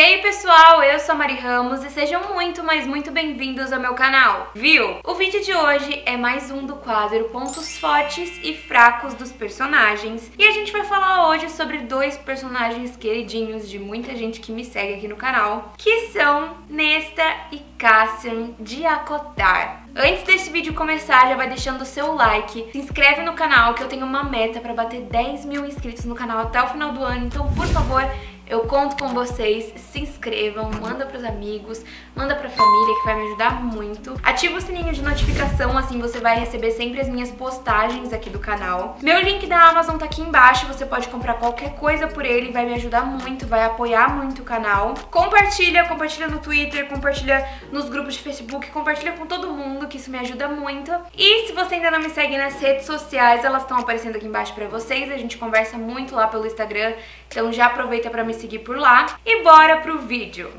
E aí pessoal, eu sou Mari Ramos e sejam muito, mas muito bem-vindos ao meu canal, viu? O vídeo de hoje é mais um do quadro Pontos Fortes e Fracos dos Personagens e a gente vai falar hoje sobre dois personagens queridinhos de muita gente que me segue aqui no canal, que são Nesta e Cassian de Akotar. Antes desse vídeo começar, já vai deixando o seu like, se inscreve no canal que eu tenho uma meta para bater 10 mil inscritos no canal até o final do ano, então por favor eu conto com vocês, se inscrevam, manda pros amigos, manda pra família que vai me ajudar muito. Ativa o sininho de notificação, assim você vai receber sempre as minhas postagens aqui do canal. Meu link da Amazon tá aqui embaixo, você pode comprar qualquer coisa por ele, vai me ajudar muito, vai apoiar muito o canal. Compartilha, compartilha no Twitter, compartilha nos grupos de Facebook, compartilha com todo mundo, que isso me ajuda muito. E se você ainda não me segue nas redes sociais, elas estão aparecendo aqui embaixo pra vocês, a gente conversa muito lá pelo Instagram, então já aproveita pra me seguir por lá e bora pro vídeo.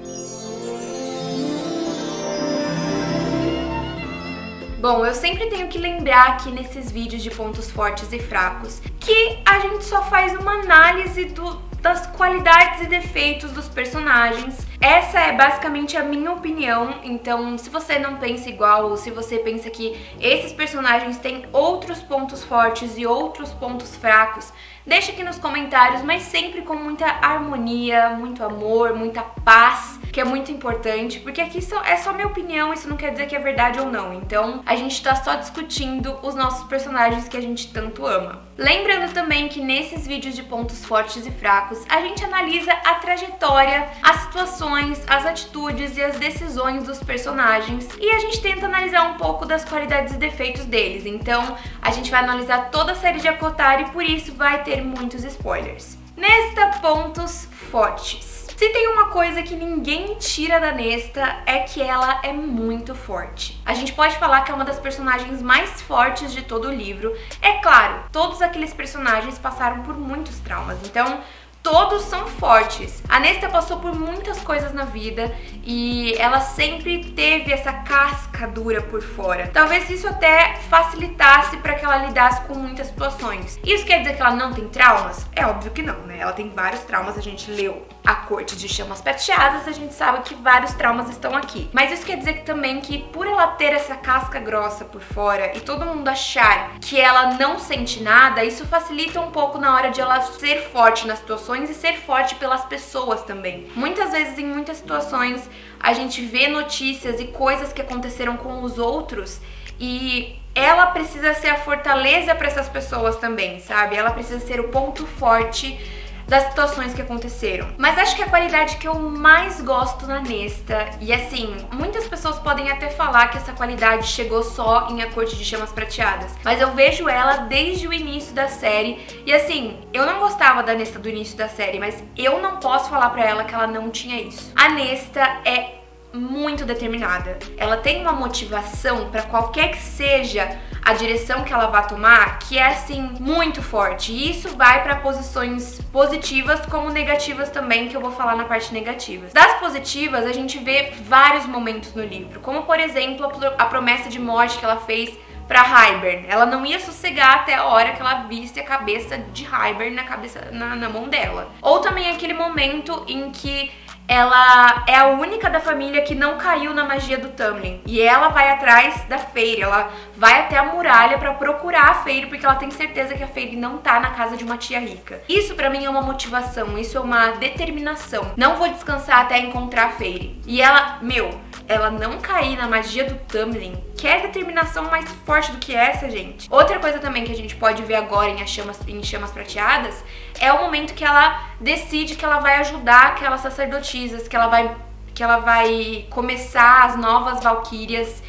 Bom, eu sempre tenho que lembrar aqui nesses vídeos de pontos fortes e fracos que a gente só faz uma análise do, das qualidades e defeitos dos personagens. Essa é basicamente a minha opinião, então se você não pensa igual ou se você pensa que esses personagens têm outros pontos fortes e outros pontos fracos, Deixa aqui nos comentários, mas sempre com muita harmonia, muito amor, muita paz, que é muito importante, porque aqui é só minha opinião, isso não quer dizer que é verdade ou não. Então, a gente tá só discutindo os nossos personagens que a gente tanto ama. Lembrando também que nesses vídeos de pontos fortes e fracos, a gente analisa a trajetória, as situações, as atitudes e as decisões dos personagens e a gente tenta analisar um pouco das qualidades e defeitos deles. Então, a gente vai analisar toda a série de Akotar e por isso vai ter muitos spoilers. Nesta, pontos fortes. Se tem uma coisa que ninguém tira da Nesta é que ela é muito forte. A gente pode falar que é uma das personagens mais fortes de todo o livro. É claro, todos aqueles personagens passaram por muitos traumas, então todos são fortes. A Nesta passou por muitas coisas na vida e ela sempre teve essa casca dura por fora. Talvez isso até facilitasse para que ela lidasse com muitas situações. Isso quer dizer que ela não tem traumas? É óbvio que não, né? Ela tem vários traumas, a gente leu A Corte de Chamas Prateadas, a gente sabe que vários traumas estão aqui. Mas isso quer dizer que, também que por ela ter essa casca grossa por fora e todo mundo achar que ela não sente nada, isso facilita um pouco na hora de ela ser forte nas situações e ser forte pelas pessoas também. Muitas vezes, em muitas situações, a gente vê notícias e coisas que aconteceram com os outros e ela precisa ser a fortaleza para essas pessoas também, sabe? Ela precisa ser o ponto forte das situações que aconteceram. Mas acho que a qualidade que eu mais gosto na Nesta, e assim, muitas pessoas podem até falar que essa qualidade chegou só em A Corte de Chamas Prateadas, mas eu vejo ela desde o início da série, e assim, eu não gostava da Nesta do início da série, mas eu não posso falar pra ela que ela não tinha isso. A Nesta é muito determinada. Ela tem uma motivação para qualquer que seja a direção que ela vai tomar, que é assim muito forte. E isso vai para posições positivas como negativas também, que eu vou falar na parte negativa. Das positivas, a gente vê vários momentos no livro, como por exemplo, a promessa de morte que ela fez para Hybern. Ela não ia sossegar até a hora que ela visse a cabeça de Hybern na cabeça na, na mão dela. Ou também aquele momento em que ela é a única da família que não caiu na magia do Tamlin. E ela vai atrás da Feyre, ela vai até a muralha para procurar a Feyre, porque ela tem certeza que a Feyre não tá na casa de uma tia rica. Isso para mim é uma motivação, isso é uma determinação. Não vou descansar até encontrar a Feyre. E ela, meu, ela não cair na magia do Tamlin, quer determinação mais forte do que essa, gente? Outra coisa também que a gente pode ver agora em, chamas, em Chamas Prateadas é o momento que ela decide que ela vai ajudar aquelas sacerdotisas, que ela vai, que ela vai começar as novas valquírias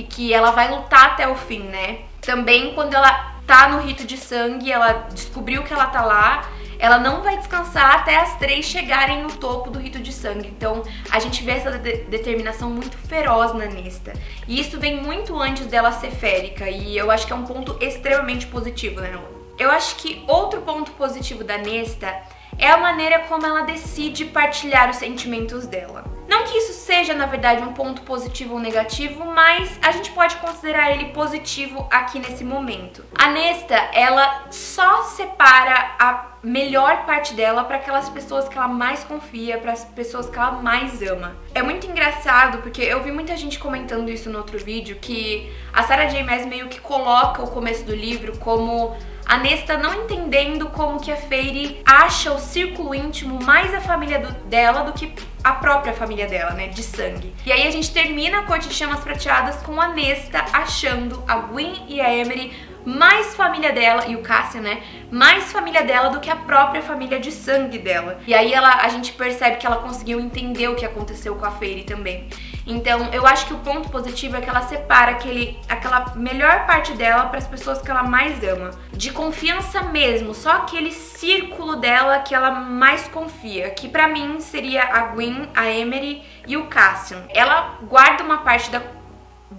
e que ela vai lutar até o fim, né? Também quando ela tá no rito de sangue, ela descobriu que ela tá lá ela não vai descansar até as três chegarem no topo do rito de sangue. Então a gente vê essa de determinação muito feroz na Nesta. E isso vem muito antes dela ser férica, e eu acho que é um ponto extremamente positivo, né? Eu acho que outro ponto positivo da Nesta é a maneira como ela decide partilhar os sentimentos dela. Não que isso seja, na verdade, um ponto positivo ou negativo, mas a gente pode considerar ele positivo aqui nesse momento. A Nesta, ela só separa a melhor parte dela para aquelas pessoas que ela mais confia, para as pessoas que ela mais ama. É muito engraçado porque eu vi muita gente comentando isso no outro vídeo que a Sarah J Maas meio que coloca o começo do livro como a Nesta não entendendo como que a Fairy acha o círculo íntimo mais a família do, dela do que a própria família dela, né, de sangue. E aí a gente termina a Corte de Chamas Prateadas com a Nesta achando a Gwen e a Emery mais família dela, e o Cassian, né, mais família dela do que a própria família de sangue dela. E aí ela, a gente percebe que ela conseguiu entender o que aconteceu com a Fairy também. Então, eu acho que o ponto positivo é que ela separa aquele, aquela melhor parte dela para as pessoas que ela mais ama. De confiança mesmo, só aquele círculo dela que ela mais confia, que para mim seria a Gwen, a Emery e o Cassian. Ela guarda uma parte da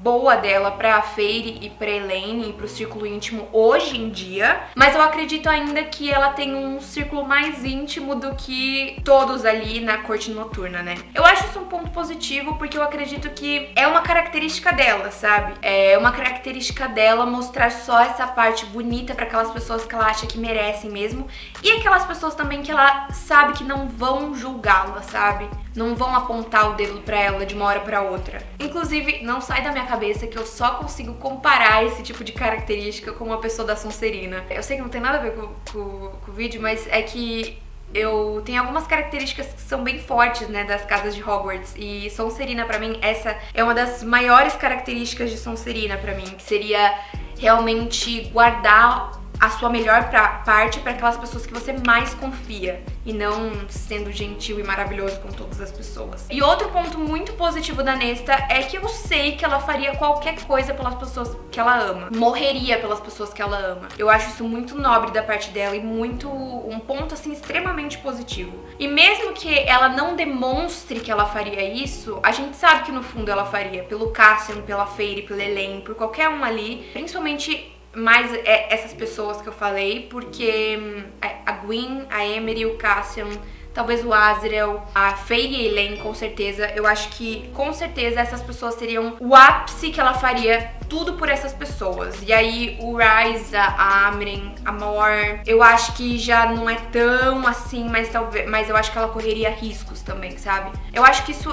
boa dela pra Feire e pra Elaine e pro círculo íntimo hoje em dia, mas eu acredito ainda que ela tem um círculo mais íntimo do que todos ali na corte noturna, né? Eu acho isso um ponto positivo porque eu acredito que é uma característica dela, sabe? É uma característica dela mostrar só essa parte bonita para aquelas pessoas que ela acha que merecem mesmo e aquelas pessoas também que ela sabe que não vão julgá-la, sabe? Não vão apontar o dedo para ela de uma hora para outra. Inclusive, não sai da minha cabeça que eu só consigo comparar esse tipo de característica com uma pessoa da Sonserina. Eu sei que não tem nada a ver com, com, com o vídeo, mas é que eu tenho algumas características que são bem fortes, né, das casas de Hogwarts. E Sonserina, para mim, essa é uma das maiores características de Sonserina para mim, que seria realmente guardar a sua melhor pra, parte para aquelas pessoas que você mais confia e não sendo gentil e maravilhoso com todas as pessoas. E outro ponto muito positivo da Nesta é que eu sei que ela faria qualquer coisa pelas pessoas que ela ama. Morreria pelas pessoas que ela ama. Eu acho isso muito nobre da parte dela e muito um ponto assim extremamente positivo. E mesmo que ela não demonstre que ela faria isso, a gente sabe que no fundo ela faria pelo Cassian, pela Fairy, pela Elaine, por qualquer um ali, principalmente mais é, essas pessoas que eu falei, porque hum, a Gwen, a Emery, o Cassian, talvez o Azrael, a Fairy e a Elaine, com certeza. Eu acho que, com certeza, essas pessoas seriam o ápice que ela faria tudo por essas pessoas. E aí, o Rise, a Amren, a Mor, eu acho que já não é tão assim, mas talvez, mas eu acho que ela correria riscos também, sabe? Eu acho que isso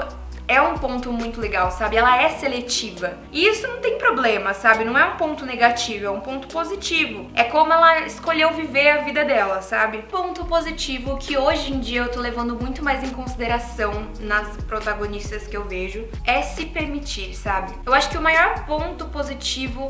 é um ponto muito legal, sabe? Ela é seletiva. E isso não tem problema, sabe? Não é um ponto negativo, é um ponto positivo. É como ela escolheu viver a vida dela, sabe? Ponto positivo que hoje em dia eu tô levando muito mais em consideração nas protagonistas que eu vejo é se permitir, sabe? Eu acho que o maior ponto positivo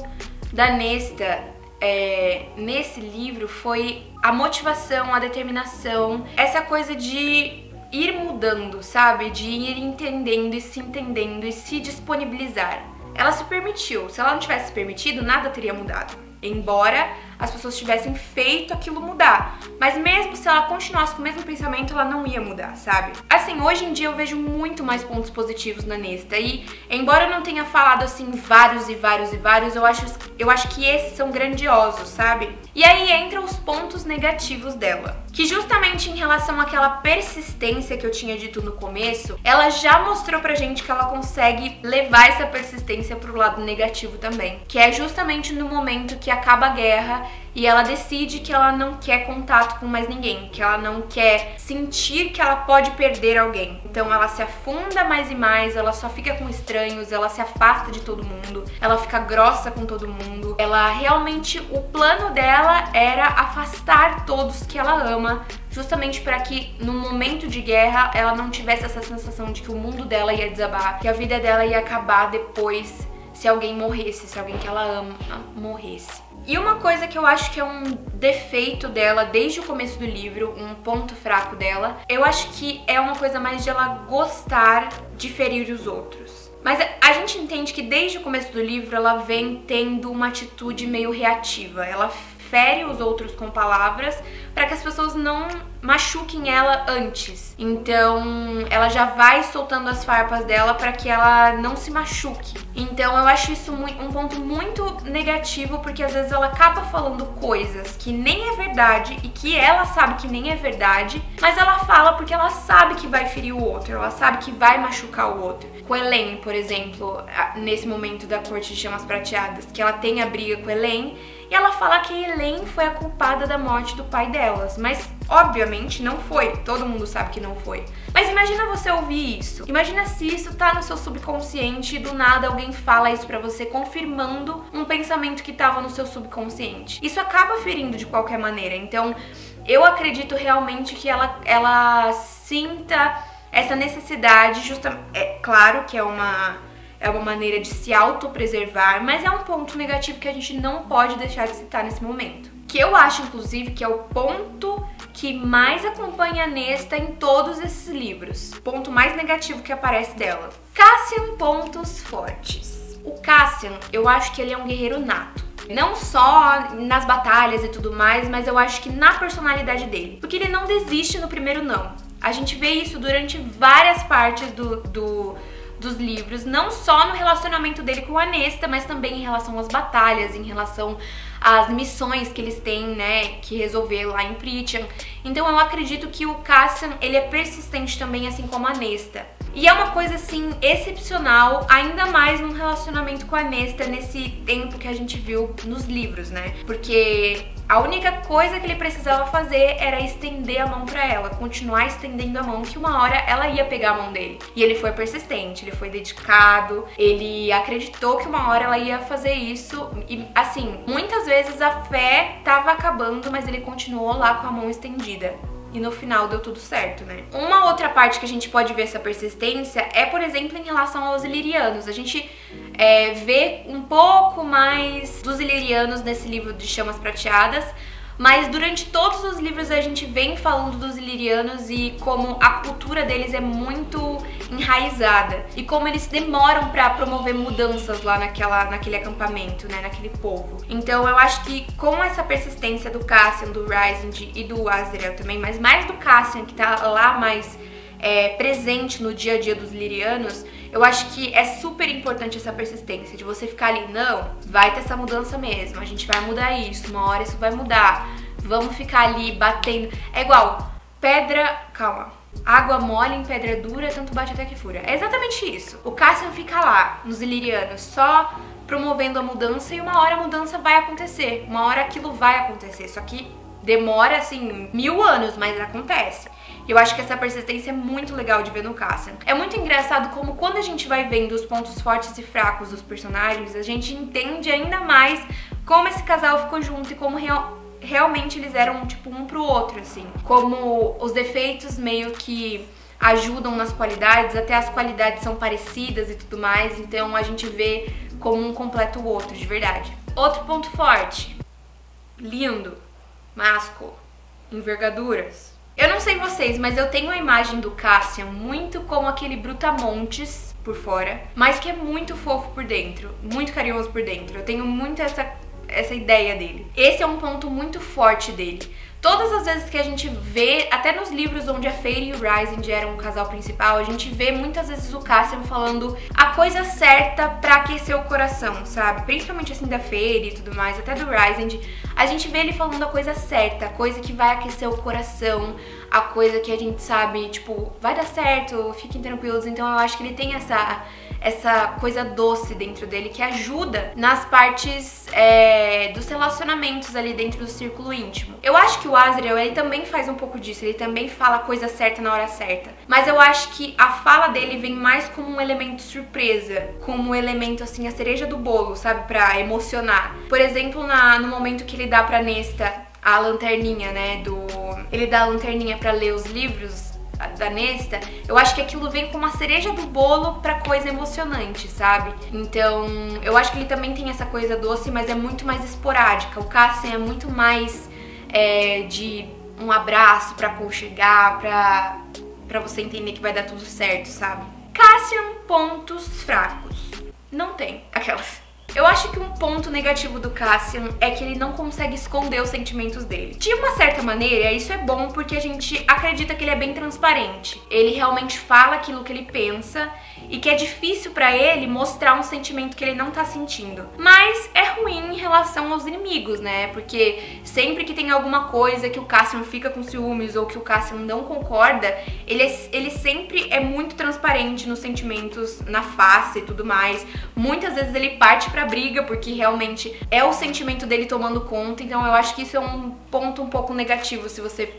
da Nesta é, nesse livro foi a motivação, a determinação, essa coisa de ir mudando, sabe? De ir entendendo e se entendendo e se disponibilizar. Ela se permitiu. Se ela não tivesse se permitido, nada teria mudado. Embora as pessoas tivessem feito aquilo mudar. Mas mesmo se ela continuasse com o mesmo pensamento, ela não ia mudar, sabe? Assim, hoje em dia eu vejo muito mais pontos positivos na Nesta. E embora eu não tenha falado assim vários e vários e vários, eu acho, eu acho que esses são grandiosos, sabe? E aí entram os pontos negativos dela. Que justamente em relação àquela persistência que eu tinha dito no começo, ela já mostrou pra gente que ela consegue levar essa persistência pro lado negativo também. Que é justamente no momento que acaba a guerra e ela decide que ela não quer contato com mais ninguém, que ela não quer sentir que ela pode perder alguém. Então ela se afunda mais e mais, ela só fica com estranhos, ela se afasta de todo mundo, ela fica grossa com todo mundo. Ela realmente o plano dela era afastar todos que ela ama, justamente para que no momento de guerra ela não tivesse essa sensação de que o mundo dela ia desabar, que a vida dela ia acabar depois se alguém morresse, se alguém que ela ama morresse. E uma coisa que eu acho que é um defeito dela desde o começo do livro, um ponto fraco dela, eu acho que é uma coisa mais de ela gostar de ferir os outros. Mas a gente entende que desde o começo do livro ela vem tendo uma atitude meio reativa. Ela fere os outros com palavras para que as pessoas não machuquem ela antes. Então, ela já vai soltando as farpas dela para que ela não se machuque. Então, eu acho isso um ponto muito negativo, porque às vezes ela acaba falando coisas que nem é verdade e que ela sabe que nem é verdade, mas ela fala porque ela sabe que vai ferir o outro, ela sabe que vai machucar o outro. Com Elaine, por exemplo, nesse momento da Corte de Chamas Prateadas, que ela tem a briga com Elaine e ela fala que Elaine foi a culpada da morte do pai delas, mas obviamente não foi, todo mundo sabe que não foi. Mas imagina você ouvir isso. Imagina se isso tá no seu subconsciente e do nada alguém fala isso para você confirmando um pensamento que tava no seu subconsciente. Isso acaba ferindo de qualquer maneira. Então, eu acredito realmente que ela ela sinta essa necessidade, justa, é claro que é uma é uma maneira de se autopreservar, mas é um ponto negativo que a gente não pode deixar de citar nesse momento. Que eu acho, inclusive, que é o ponto que mais acompanha a Nesta em todos esses livros. Ponto mais negativo que aparece dela. Cassian pontos fortes. O Cassian, eu acho que ele é um guerreiro nato. Não só nas batalhas e tudo mais, mas eu acho que na personalidade dele. Porque ele não desiste no primeiro não. A gente vê isso durante várias partes do, do dos livros, não só no relacionamento dele com a Nesta, mas também em relação às batalhas, em relação às missões que eles têm, né, que resolver lá em Prithian. Então eu acredito que o Cassian, ele é persistente também, assim como a Nesta. E é uma coisa assim excepcional, ainda mais num relacionamento com a Nesta nesse tempo que a gente viu nos livros, né? Porque a única coisa que ele precisava fazer era estender a mão para ela, continuar estendendo a mão, que uma hora ela ia pegar a mão dele. E ele foi persistente, ele foi dedicado, ele acreditou que uma hora ela ia fazer isso. E assim, muitas vezes a fé tava acabando, mas ele continuou lá com a mão estendida e no final deu tudo certo, né? Uma outra parte que a gente pode ver essa persistência é, por exemplo, em relação aos ilirianos. A gente é, vê um pouco mais dos ilirianos nesse livro de Chamas Prateadas, mas durante todos os livros a gente vem falando dos ilirianos e como a cultura deles é muito enraizada e como eles demoram para promover mudanças lá naquela, naquele acampamento, né, naquele povo. Então eu acho que com essa persistência do Cassian, do Rising e do Azrael também, mas mais do Cassian que tá lá mais é, presente no dia a dia dos lirianos, eu acho que é super importante essa persistência de você ficar ali, não, vai ter essa mudança mesmo, a gente vai mudar isso, uma hora isso vai mudar. Vamos ficar ali batendo. É igual pedra, calma. Água mole em pedra dura, tanto bate até que fura. É exatamente isso. O Cassian fica lá, nos Ilirianos, só promovendo a mudança e uma hora a mudança vai acontecer. Uma hora aquilo vai acontecer. Só que demora, assim, mil anos, mas acontece. Eu acho que essa persistência é muito legal de ver no Cassian. É muito engraçado como quando a gente vai vendo os pontos fortes e fracos dos personagens, a gente entende ainda mais como esse casal ficou junto e como real, realmente eles eram tipo um pro outro, assim. Como os defeitos meio que ajudam nas qualidades, até as qualidades são parecidas e tudo mais, então a gente vê como um completa o outro, de verdade. Outro ponto forte, lindo, másculo, envergaduras, eu não sei vocês, mas eu tenho a imagem do Cassian muito como aquele Brutamontes por fora, mas que é muito fofo por dentro, muito carinhoso por dentro. Eu tenho muito essa, essa ideia dele. Esse é um ponto muito forte dele. Todas as vezes que a gente vê, até nos livros onde a Fairy e o Rising eram um casal principal, a gente vê muitas vezes o Cassian falando a coisa certa pra aquecer o coração, sabe? Principalmente assim da Fairy e tudo mais, até do Rising, a gente vê ele falando a coisa certa, a coisa que vai aquecer o coração, a coisa que a gente sabe, tipo, vai dar certo, fiquem tranquilos. Então eu acho que ele tem essa essa coisa doce dentro dele que ajuda nas partes é, dos relacionamentos ali dentro do círculo íntimo. Eu acho que o Azrael, ele também faz um pouco disso, ele também fala a coisa certa na hora certa. Mas eu acho que a fala dele vem mais como um elemento surpresa, como um elemento assim, a cereja do bolo, sabe, pra emocionar. Por exemplo, na, no momento que ele dá pra Nesta a lanterninha, né, do... Ele dá a lanterninha pra ler os livros, da Nesta, eu acho que aquilo vem com uma cereja do bolo pra coisa emocionante, sabe? Então, eu acho que ele também tem essa coisa doce, mas é muito mais esporádica. O Cassian é muito mais é, de um abraço pra aconchegar, pra, pra você entender que vai dar tudo certo, sabe? Cassian, pontos fracos. Não tem. Aquelas. Eu acho que um ponto negativo do Cassian é que ele não consegue esconder os sentimentos dele. De uma certa maneira, isso é bom porque a gente acredita que ele é bem transparente. Ele realmente fala aquilo que ele pensa e que é difícil para ele mostrar um sentimento que ele não tá sentindo. Mas é ruim em relação aos inimigos, né? Porque sempre que tem alguma coisa que o Cassian fica com ciúmes ou que o Cassian não concorda, ele, é, ele sempre é muito transparente nos sentimentos, na face e tudo mais. Muitas vezes ele parte pra briga porque realmente é o sentimento dele tomando conta, então eu acho que isso é um ponto um pouco negativo se você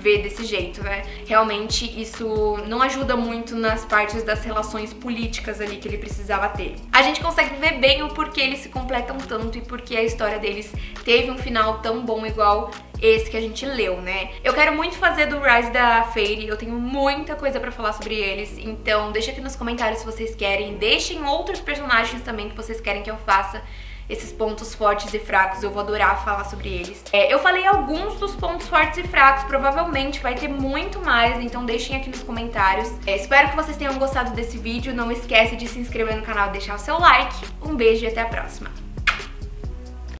ver desse jeito, né? Realmente isso não ajuda muito nas partes das relações políticas ali que ele precisava ter. A gente consegue ver bem o porquê eles se completam tanto e porque a história deles teve um final tão bom igual esse que a gente leu, né? Eu quero muito fazer do Rise da Fairy, eu tenho muita coisa pra falar sobre eles, então deixa aqui nos comentários se vocês querem, deixem outros personagens também que vocês querem que eu faça esses pontos fortes e fracos, eu vou adorar falar sobre eles. É, eu falei alguns dos pontos fortes e fracos, provavelmente vai ter muito mais, então deixem aqui nos comentários. É, espero que vocês tenham gostado desse vídeo, não esquece de se inscrever no canal e deixar o seu like. Um beijo e até a próxima!